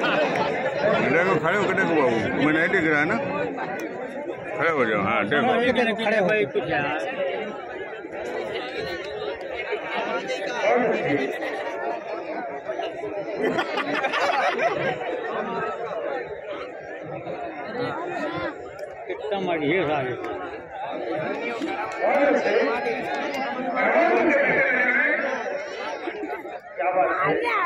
देखो खड़े होकर देखो बाबू। मैं नहीं दिख रहा है ना? खड़े हो जाओ हाँ देखो। खड़े भाई कुछ कितना मड़ी है? सारे बाबू अच्छा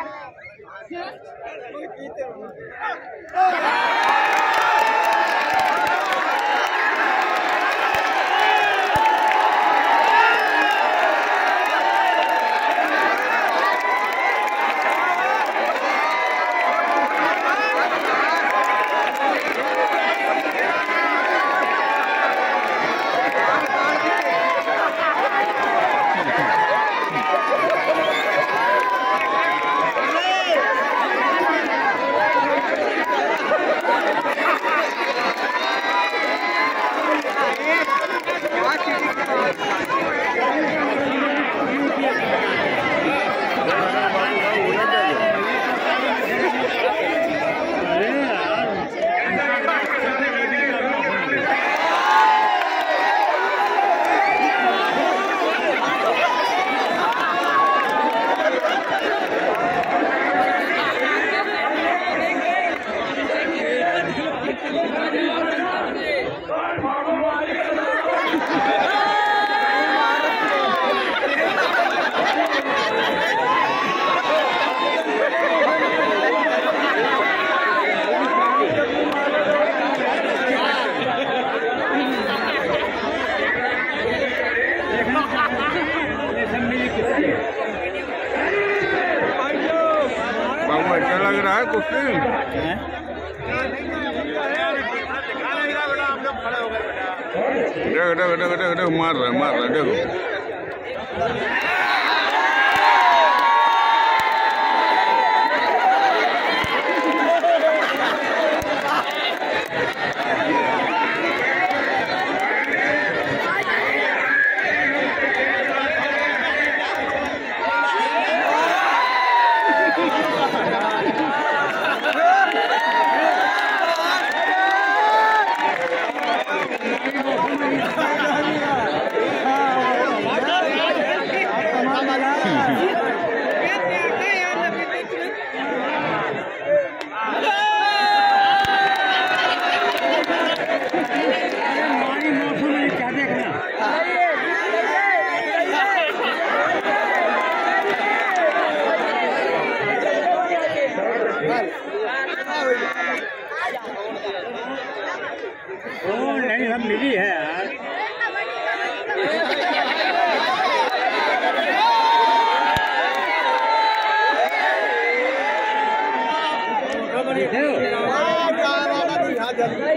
लग रहा है कुछ देखो देखो देखो देखो देखो मार रहा है मार रहा है देखो। ओ नहीं हम मिली है यार। Gracias.